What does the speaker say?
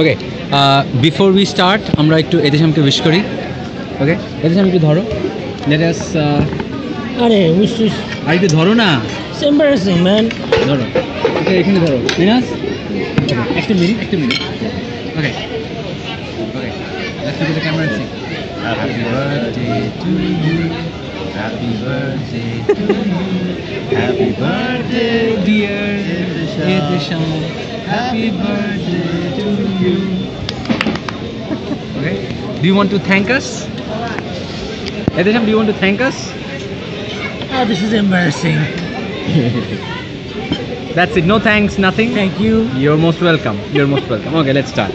Okay before we start আমরা একটু এদেশামকে wish করি। ওকে এদেশাম একটু ধরো। লেট আস uh, আরে উইশ উইশ আর একটু ধরো না। এম্বারাসিং ম্যান ধরো। ওকে এখানে ধরো। মিনাস একটু মিনিট একটু minute okay okay let's go to the camera see happy birthday to you Happy birthday to you. Happy birthday, dear Idrisham. Happy birthday to you. Okay. Do you want to thank us? Idrisham, do you want to thank us? Oh, this is embarrassing. That's it. No thanks, nothing. Thank you. You're most welcome. You're most welcome. Okay, let's start.